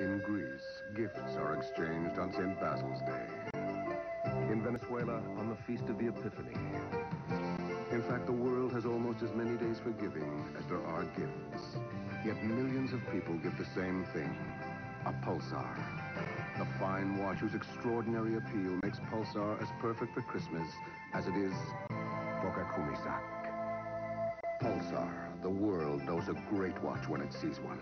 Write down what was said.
In Greece, gifts are exchanged on St. Basil's Day. In Venezuela, on the Feast of the Epiphany. In fact, the world has almost as many days for giving as there are gifts. Yet millions of people give the same thing, a pulsar. The fine watch whose extraordinary appeal makes Pulsar as perfect for Christmas as it is for Kumisak. Pulsar, the world knows a great watch when it sees one.